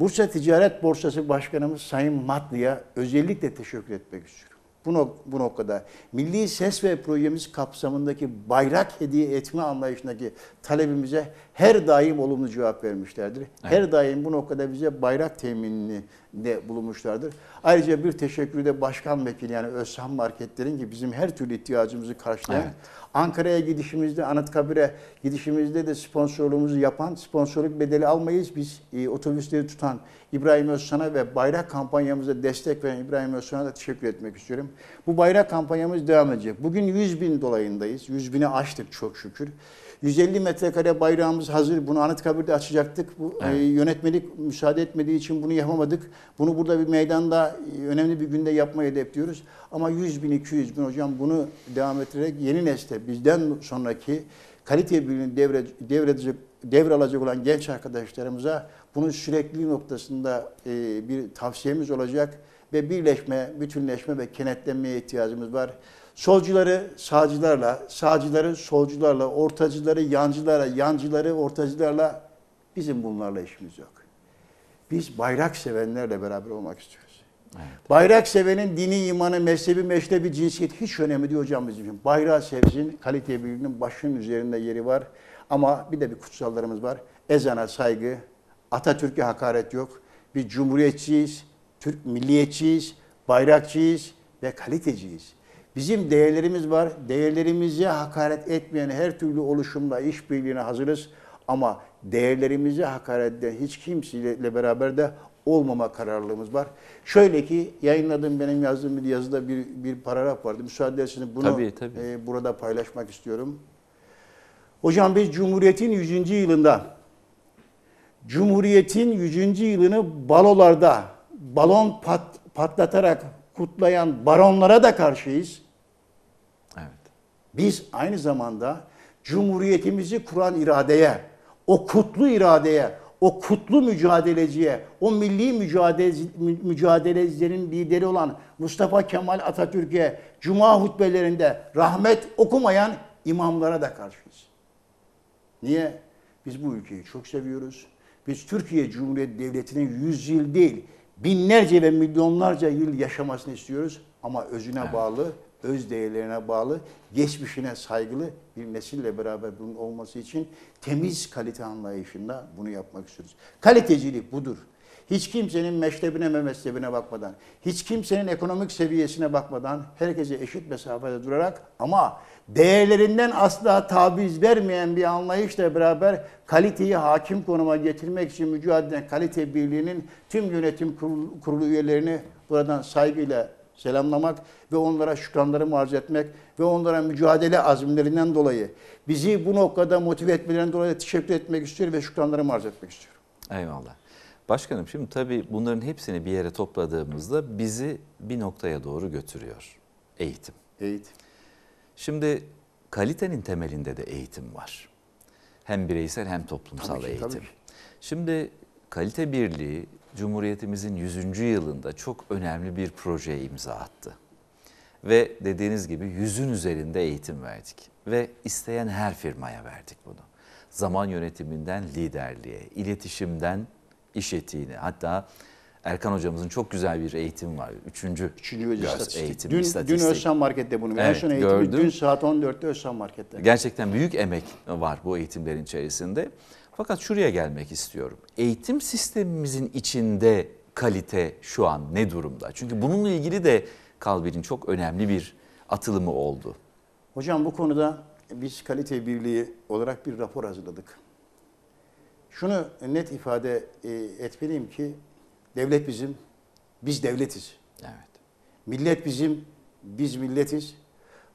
Bursa Ticaret Borsası Başkanımız Sayın Matlı'ya özellikle teşekkür etmek istiyorum. Bu, nok- bu noktada Milli Ses ve projemiz kapsamındaki bayrak hediye etme anlayışındaki talebimize her daim olumlu cevap vermişlerdir. Her daim bu noktada bize bayrak teminini de bulunmuşlardır. Ayrıca bir teşekkürü de Başkan Vekili yani Özhan Marketler'in ki bizim her türlü ihtiyacımızı karşılayan Evet. Ankara'ya gidişimizde, Anıtkabir'e gidişimizde de sponsorluğumuzu yapan, sponsorluk bedeli almayız. Biz e, otobüsleri tutan İbrahim Özsan'a ve bayrak kampanyamıza destek veren İbrahim Özsan'a da teşekkür etmek istiyorum. Bu bayrak kampanyamız devam edecek. Bugün 100 bin dolayındayız. 100 bini aştık çok şükür. 150 metrekare bayrağımız hazır. Bunu Anıtkabir'de açacaktık. Bu e, yönetmelik müsaade etmediği için bunu yapamadık. Bunu burada bir meydanda e, önemli bir günde yapmayı hedefliyoruz. Ama 100 bin, 200 bin hocam bunu devam ettirerek yeni nesle bizden sonraki kalite birliğini devre, devredecek, devralacak olan genç arkadaşlarımıza bunun sürekliliği noktasında e, bir tavsiyemiz olacak ve birleşme, bütünleşme ve kenetlenmeye ihtiyacımız var. Solcuları sağcılarla, sağcıları solcularla, ortacıları yancılarla, yancıları ortacılarla bizim bunlarla işimiz yok. Biz bayrak sevenlerle beraber olmak istiyoruz. Bayrak sevenin dini, imanı, mezhebi, meşrebi, cinsiyet hiç önemli değil hocam bizim için. Bayrağı sevsin, kalite birliğinin başının üzerinde yeri var. Ama bir de bir kutsallarımız var. Ezana saygı, Atatürk'e hakaret yok. Biz cumhuriyetçiyiz, Türk milliyetçiyiz, bayrakçıyız ve kaliteciyiz. Bizim değerlerimiz var. Değerlerimize hakaret etmeyen her türlü oluşumla işbirliğine hazırız. Ama değerlerimize hakaret eden hiç kimseyle beraber de olmama kararlılığımız var. Şöyle ki yayınladığım benim yazdığım bir yazıda bir, bir paragraf vardı. Müsaade ederseniz bunu Tabii, tabii. e, burada paylaşmak istiyorum. Hocam biz Cumhuriyet'in 100. yılında Cumhuriyet'in 100. yılını balolarda balon pat, patlatarak kutlayan baronlara da karşıyız. Evet. Biz aynı zamanda Cumhuriyetimizi kuran iradeye, o kutlu iradeye, o kutlu mücadeleciye, o milli mücadele, mücadelecilerin lideri olan Mustafa Kemal Atatürk'e Cuma hutbelerinde rahmet okumayan imamlara da karşıyız. Niye? Biz bu ülkeyi çok seviyoruz. Biz Türkiye Cumhuriyeti Devleti'nin yüz yıl değil, binlerce ve milyonlarca yıl yaşamasını istiyoruz. Ama özüne bağlı, öz değerlerine bağlı, geçmişine saygılı bir nesille beraber bunun olması için temiz kalite anlayışında bunu yapmak istiyoruz. Kalitecilik budur. Hiç kimsenin meşrebine ve mezhebine bakmadan, hiç kimsenin ekonomik seviyesine bakmadan herkese eşit mesafede durarak ama değerlerinden asla taviz vermeyen bir anlayışla beraber kaliteyi hakim konuma getirmek için mücadele kalite birliğinin tüm yönetim kurulu üyelerini buradan saygıyla selamlamak ve onlara şükranlarımı arz etmek ve onlara mücadele azimlerinden dolayı bizi bu noktada motive etmelerinden dolayı teşekkür etmek istiyorum ve şükranlarımı arz etmek istiyorum. Eyvallah. Başkanım şimdi tabii bunların hepsini bir yere topladığımızda bizi bir noktaya doğru götürüyor. Eğitim. Eğitim. Şimdi kalitenin temelinde de eğitim var. Hem bireysel hem toplumsal Tabii ki, eğitim. tabii ki. Şimdi kalite birliği Cumhuriyetimizin 100. yılında çok önemli bir projeye imza attı. Ve dediğiniz gibi yüzün üzerinde eğitim verdik. Ve isteyen her firmaya verdik bunu. Zaman yönetiminden liderliğe, iletişimden iş etiğine. Hatta Erkan hocamızın çok güzel bir eğitim var. Üçüncü, Üçüncü göz istatistik. eğitim, dün, dün istatistik. Özsan Market'te bunu. en Evet, son eğitimi gördüm. dün saat 14'te Özsan Market'te. Gerçekten büyük emek var bu eğitimlerin içerisinde. Fakat şuraya gelmek istiyorum. Eğitim sistemimizin içinde kalite şu an ne durumda? Çünkü bununla ilgili de Kalbir'in çok önemli bir atılımı oldu. Hocam bu konuda biz kalite birliği olarak bir rapor hazırladık. Şunu net ifade e, etmeliyim ki devlet bizim, biz devletiz. Evet. Millet bizim, biz milletiz.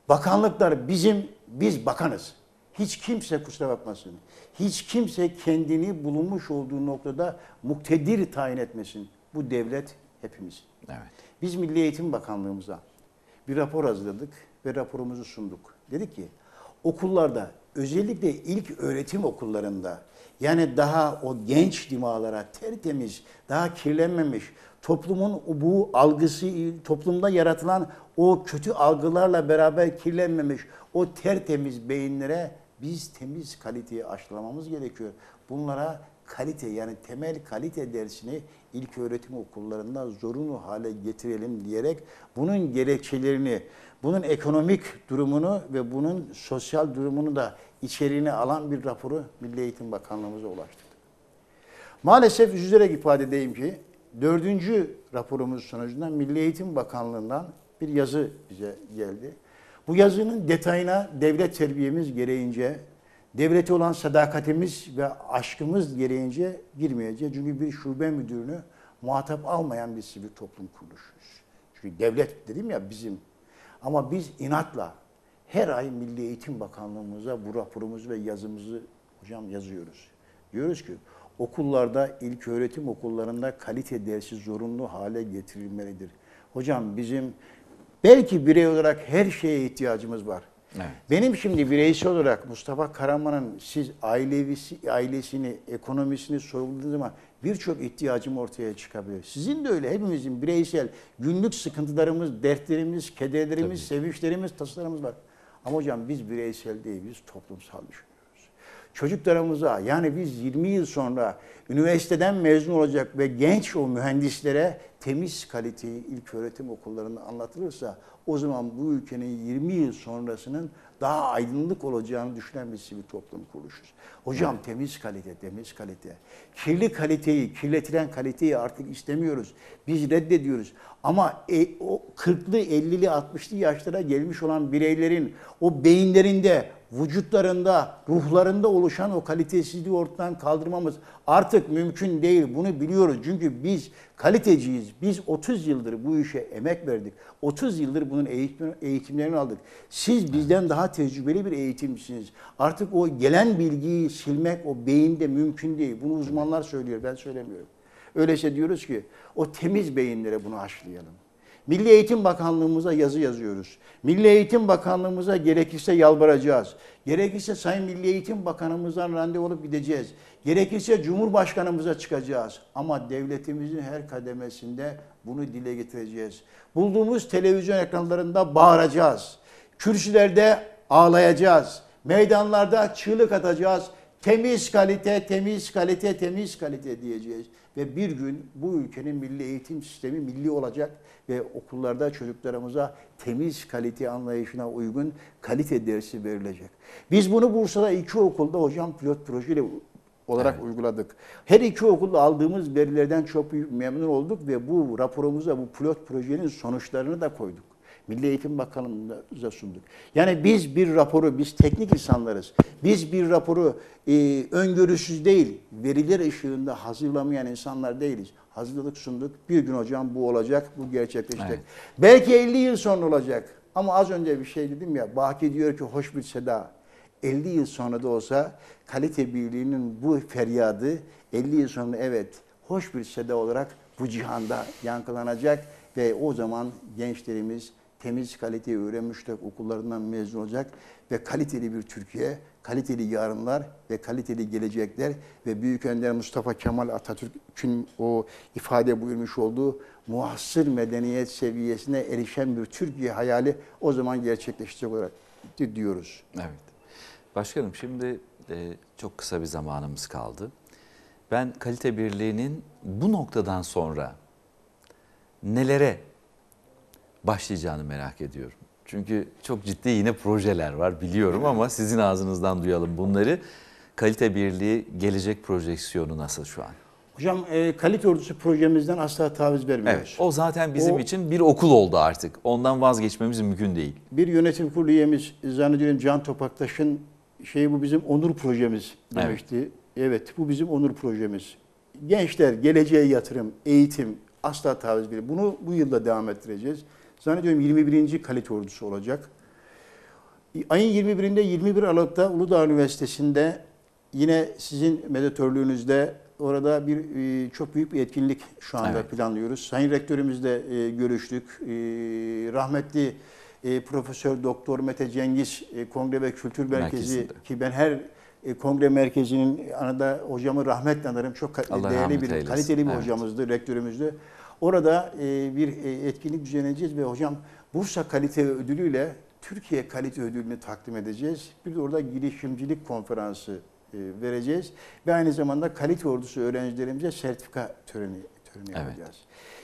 Bakanlıklar bizim, biz bakanız. Hiç kimse kusura bakmasın. Hiç kimse kendini bulunmuş olduğu noktada muktedir tayin etmesin. Bu devlet hepimiz. Evet. Biz Milli Eğitim Bakanlığımıza bir rapor hazırladık ve raporumuzu sunduk. Dedik ki okullarda özellikle ilk öğretim okullarında yani daha o genç dimağlara tertemiz, daha kirlenmemiş, toplumun bu algısı, toplumda yaratılan o kötü algılarla beraber kirlenmemiş o tertemiz beyinlere biz temiz kaliteyi aşılamamız gerekiyor. Bunlara kalite yani temel kalite dersini ilk öğretim okullarında zorunlu hale getirelim diyerek bunun gerekçelerini, bunun ekonomik durumunu ve bunun sosyal durumunu da içeriğine alan bir raporu Milli Eğitim Bakanlığımıza ulaştırdık. Maalesef üzülerek ifade edeyim ki dördüncü raporumuz sonucunda Milli Eğitim Bakanlığı'ndan bir yazı bize geldi. Bu yazının detayına devlet terbiyemiz gereğince, devlete olan sadakatimiz ve aşkımız gereğince girmeyeceğiz. Çünkü bir şube müdürünü muhatap almayan bir sivil toplum kuruluşuyuz. Çünkü devlet dedim ya bizim. Ama biz inatla her ay Milli Eğitim Bakanlığımıza bu raporumuzu ve yazımızı hocam yazıyoruz. Diyoruz ki okullarda, ilk öğretim okullarında kalite dersi zorunlu hale getirilmelidir. Hocam bizim belki birey olarak her şeye ihtiyacımız var. Evet. Benim şimdi bireysel olarak Mustafa Karaman'ın siz ailevisi, ailesini, ekonomisini sorguladığınız zaman birçok ihtiyacım ortaya çıkabilir. Sizin de öyle hepimizin bireysel günlük sıkıntılarımız, dertlerimiz, kederlerimiz, sevinçlerimiz, tasalarımız var. Ama hocam biz bireysel değil, biz toplumsal düşünüyoruz. Çocuklarımıza yani biz 20 yıl sonra üniversiteden mezun olacak ve genç o mühendislere temiz kaliteyi ilk öğretim okullarında anlatılırsa o zaman bu ülkenin 20 yıl sonrasının daha aydınlık olacağını düşünen bir sivil toplum kuruluşuz. Hocam temiz kalite, temiz kalite. Kirli kaliteyi, kirletilen kaliteyi artık istemiyoruz. Biz reddediyoruz. Ama e, o 40'lı, 50'li, 60'lı yaşlara gelmiş olan bireylerin o beyinlerinde, vücutlarında, ruhlarında oluşan o kalitesizliği ortadan kaldırmamız artık mümkün değil. Bunu biliyoruz. Çünkü biz kaliteciyiz. Biz 30 yıldır bu işe emek verdik. 30 yıldır bunun eğitim, eğitimlerini aldık. Siz bizden daha tecrübeli bir eğitimcisiniz. Artık o gelen bilgiyi silmek o beyinde mümkün değil. Bunu uzmanlar söylüyor. Ben söylemiyorum. Öyleyse diyoruz ki o temiz beyinlere bunu aşılayalım. Milli Eğitim Bakanlığımıza yazı yazıyoruz. Milli Eğitim Bakanlığımıza gerekirse yalvaracağız. Gerekirse Sayın Milli Eğitim Bakanımızdan randevu olup gideceğiz. Gerekirse Cumhurbaşkanımıza çıkacağız. Ama devletimizin her kademesinde bunu dile getireceğiz. Bulduğumuz televizyon ekranlarında bağıracağız. Kürsülerde ağlayacağız. Meydanlarda çığlık atacağız. Temiz kalite, temiz kalite, temiz kalite diyeceğiz. Ve bir gün bu ülkenin milli eğitim sistemi milli olacak ve okullarda çocuklarımıza temiz kalite anlayışına uygun kalite dersi verilecek. Biz bunu Bursa'da iki okulda hocam pilot projeyle olarak Evet. uyguladık. Her iki okulda aldığımız verilerden çok memnun olduk ve bu raporumuza bu pilot projenin sonuçlarını da koyduk. Milli Eğitim Bakanlığı'na sunduk. Yani biz bir raporu, biz teknik insanlarız. Biz bir raporu e, öngörüsüz değil, veriler ışığında hazırlamayan insanlar değiliz. Hazırladık, sunduk. Bir gün hocam bu olacak, bu gerçekleşecek. Evet. Belki 50 yıl sonra olacak. Ama az önce bir şey dedim ya, Baki diyor ki hoş bir seda. 50 yıl sonra da olsa kalite birliğinin bu feryadı 50 yıl sonra evet hoş bir seda olarak bu cihanda yankılanacak ve o zaman gençlerimiz temiz kaliteyi öğrenmişler okullarından mezun olacak ve kaliteli bir Türkiye, kaliteli yarınlar ve kaliteli gelecekler ve Büyük Önder Mustafa Kemal Atatürk'ün o ifade buyurmuş olduğu muhassır medeniyet seviyesine erişen bir Türkiye hayali o zaman gerçekleşecek olarak diyoruz. Evet. Başkanım şimdi e, çok kısa bir zamanımız kaldı. Ben kalite birliğinin bu noktadan sonra nelere başlayacağını merak ediyorum. Çünkü çok ciddi yine projeler var biliyorum ama sizin ağzınızdan duyalım bunları. Kalite Birliği gelecek projeksiyonu nasıl şu an? Hocam e, kalite ordusu projemizden asla taviz vermiyoruz. Evet. O zaten bizim O- için bir okul oldu artık. Ondan vazgeçmemiz mümkün değil. Bir yönetim kurulu üyemiz zannediyorum Can Topaktaş'ın şeyi bu bizim onur projemiz Evet. demişti. Evet. bu bizim onur projemiz. Gençler, geleceğe yatırım, eğitim asla taviz vermiyor. Bunu bu yılda devam ettireceğiz. Zannediyorum 21. kalite ordusu olacak. Ayın 21'inde 21 Aralık'ta Uludağ Üniversitesi'nde yine sizin medyatörlüğünüzde orada bir e, çok büyük bir etkinlik şu anda Evet. planlıyoruz. Sayın Rektörümüzle e, görüştük. E, rahmetli Profesör Doktor Mete Cengiz Kongre ve Kültür Merkezi Merkezinde. ki ben her kongre merkezinin anında hocamı rahmetle anarım. Çok Allah değerli bir, eylesin. kaliteli bir Evet. hocamızdı, rektörümüzdü. Orada e, bir e, etkinlik düzenleyeceğiz ve hocam Bursa Kalite Ödülü'yle Türkiye Kalite Ödülünü takdim edeceğiz. Bir de orada girişimcilik konferansı e, vereceğiz. Ve aynı zamanda kalite ordusu öğrencilerimize sertifika töreni, töreni Evet. yapacağız.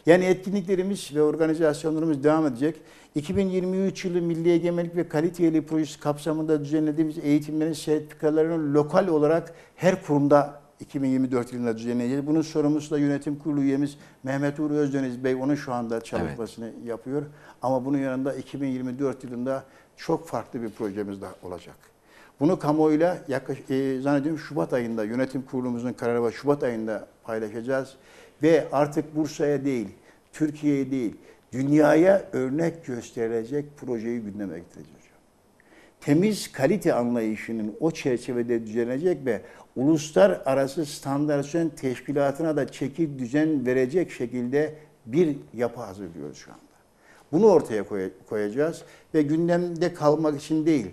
Yani etkinliklerimiz ve organizasyonlarımız devam edecek. 2023 yılı Milli Egemenlik ve Kalite Yılı projesi kapsamında düzenlediğimiz eğitimlerin sertifikalarını lokal olarak her kurumda 2024 yılında düzenleyeceğiz. Bunun sorumlusu da yönetim kurulu üyemiz Mehmet Uğur Özdeniz Bey. Onun şu anda çalışmasını yapıyor. Ama bunun yanında 2024 yılında çok farklı bir projemiz daha olacak. Bunu kamuoyuyla yaklaşık, e, zannediyorum Şubat ayında yönetim kurulumuzun kararı var. Şubat ayında paylaşacağız. Ve artık Bursa'ya değil, Türkiye'ye değil, dünyaya örnek gösterilecek projeyi gündeme getireceğiz. Temiz kalite anlayışının o çerçevede düzenlenecek ve uluslararası standartizasyon teşkilatına da çeki düzen verecek şekilde bir yapı hazırlıyoruz şu anda. Bunu ortaya koy- koyacağız ve gündemde kalmak için değil,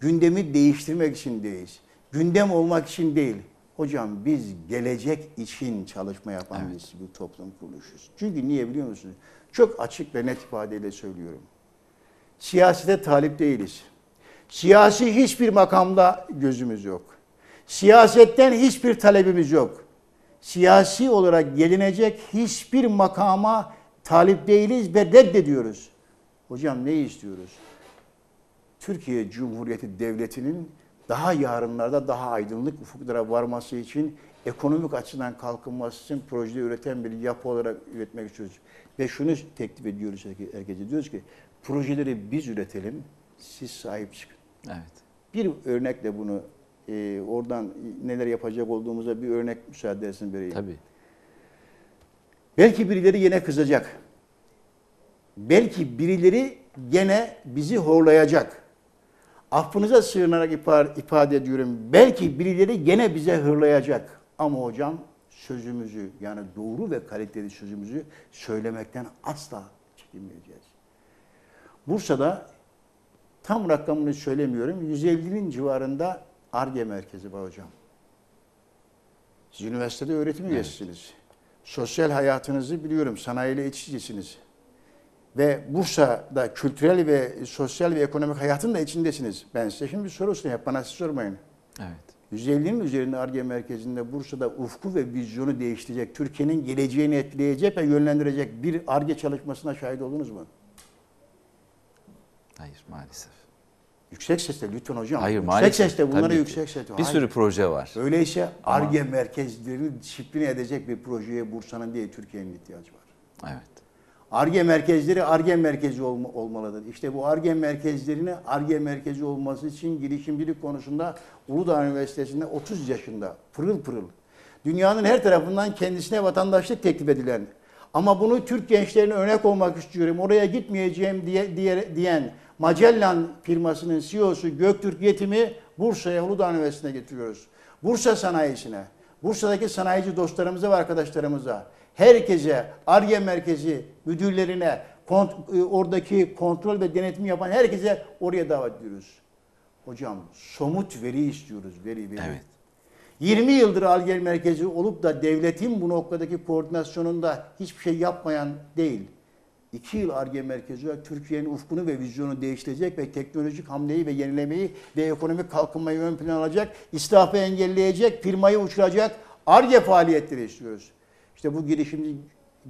gündemi değiştirmek için değil, gündem olmak için değil. Hocam biz gelecek için çalışma yapan Evet. biz bir toplum kuruluşuz. Çünkü niye biliyor musunuz? Çok açık ve net ifadeyle söylüyorum. Siyasete talip değiliz. Siyasi hiçbir makamda gözümüz yok. Siyasetten hiçbir talebimiz yok. Siyasi olarak gelinecek hiçbir makama talip değiliz ve reddediyoruz. Hocam ne istiyoruz? Türkiye Cumhuriyeti Devleti'nin daha yarınlarda daha aydınlık ufuklara varması için ekonomik açıdan kalkınması için proje üreten bir yapı olarak üretmek istiyoruz. Ve şunu teklif ediyoruz herke- herkese. Diyoruz ki projeleri biz üretelim, siz sahip çıkın. Evet. Bir örnekle bunu e, oradan neler yapacak olduğumuza bir örnek müsaade edersin vereyim. Tabii. Belki birileri yine kızacak. Belki birileri gene bizi horlayacak. Affınıza sığınarak ifa- ifade ediyorum. Belki birileri gene bize hırlayacak. Ama hocam sözümüzü yani doğru ve kaliteli sözümüzü söylemekten asla çekinmeyeceğiz. Bursa'da tam rakamını söylemiyorum. 150'nin civarında ARGE merkezi var hocam. Siz üniversitede öğretim Evet. üyesisiniz. Sosyal hayatınızı biliyorum. Sanayiyle iç içesiniz. Ve Bursa'da kültürel ve sosyal ve ekonomik hayatın da içindesiniz. Ben size şimdi bir soru sorayım. Hep bana siz sormayın. Evet. 150'nin üzerinde ARGE merkezinde Bursa'da ufku ve vizyonu değiştirecek, Türkiye'nin geleceğini etkileyecek ve yönlendirecek bir ARGE çalışmasına şahit oldunuz mu? Hayır maalesef. Yüksek sesle lütfen hocam. Hayır yüksek maalesef. sesle bunları Tabii ki. yüksek sesle. Bir Hayır. sürü proje var. Öyleyse ARGE merkezlerini disipline edecek bir projeye Bursa'nın değil Türkiye'nin ihtiyacı var. Evet. ARGE merkezleri ARGE merkezi olma, olmalıdır. İşte bu ARGE merkezlerine ARGE merkezi olması için girişimcilik konusunda Uludağ Üniversitesi'nde 30 yaşında pırıl pırıl dünyanın her tarafından kendisine vatandaşlık teklif edilen ama bunu Türk gençlerine örnek olmak istiyorum, oraya gitmeyeceğim diye, diye diyen Magellan firmasının CEO'su Göktürk Yetim'i Bursa'ya Uludağ Üniversitesi'ne getiriyoruz. Bursa sanayisine, Bursa'daki sanayici dostlarımıza ve arkadaşlarımıza, herkese, ARGE merkezi müdürlerine, kont- e, oradaki kontrol ve denetim yapan herkese oraya davet ediyoruz. Hocam somut veri istiyoruz, veri veri. Evet. 20 yıldır ARGE merkezi olup da devletin bu noktadaki koordinasyonunda hiçbir şey yapmayan değil. 2 yıl ARGE merkezi olarak Türkiye'nin ufkunu ve vizyonu değiştirecek ve teknolojik hamleyi ve yenilemeyi ve ekonomik kalkınmayı ön plana alacak, israfı engelleyecek, firmayı uçuracak ARGE faaliyetleri istiyoruz. İşte bu girişimci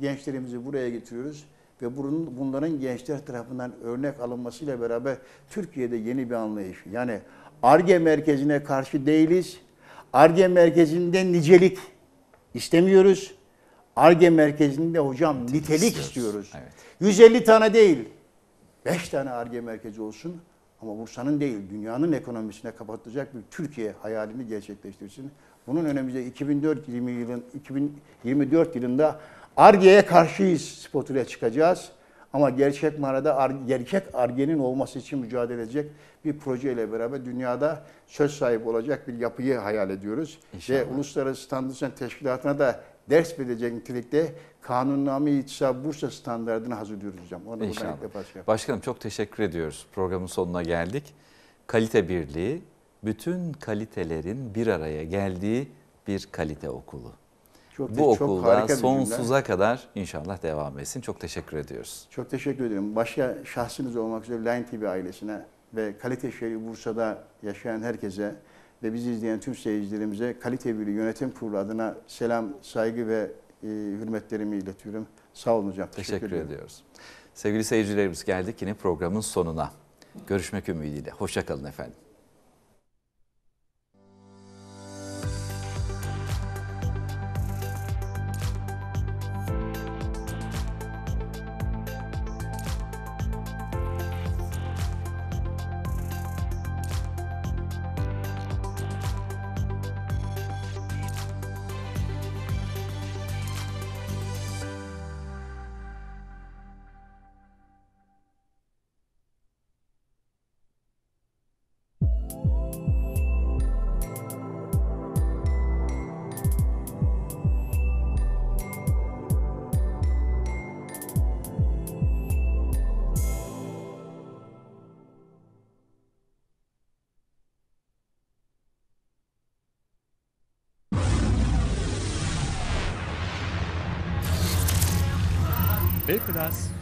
gençlerimizi buraya getiriyoruz ve bunun, bunların gençler tarafından örnek alınmasıyla beraber Türkiye'de yeni bir anlayış. Yani ARGE merkezine karşı değiliz. ARGE merkezinde nicelik istemiyoruz. ARGE merkezinde hocam nitelik istiyoruz. istiyoruz. Evet. 150 tane değil. 5 tane ARGE merkezi olsun ama Bursa'nın değil, dünyanın ekonomisine kapatacak bir Türkiye hayalini gerçekleştirsin. Bunun önümüzde 2004 20 yılın 2024 yılında ARGE'ye karşıyız spotuyla çıkacağız. Ama gerçek manada gerçek ARGE'nin olması için mücadele edecek bir projeyle beraber dünyada söz sahibi olacak bir yapıyı hayal ediyoruz. İnşallah. Ve Uluslararası Standartizasyon Teşkilatı'na da ders verecek nitelikte kanunname itisab Bursa standartını hazırlıyoruz hocam. Onu İnşallah. şey. Başkanım çok teşekkür ediyoruz. Programın sonuna geldik. Kalite birliği, bütün kalitelerin bir araya geldiği bir kalite okulu. Çok, Bu çok okulda sonsuza kadar inşallah devam etsin. Çok teşekkür ediyoruz. Çok teşekkür ederim. Başka şahsınız olmak üzere Line TV ailesine ve Kalite Şehri Bursa'da yaşayan herkese ve bizi izleyen tüm seyircilerimize Kalite Birliği Yönetim Kurulu adına selam, saygı ve e, hürmetlerimi iletiyorum. Sağ olun hocam. Teşekkür, ediyorum. ediyoruz. Sevgili seyircilerimiz geldik yine programın sonuna. Görüşmek ümidiyle. Hoşçakalın efendim.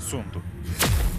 assunto.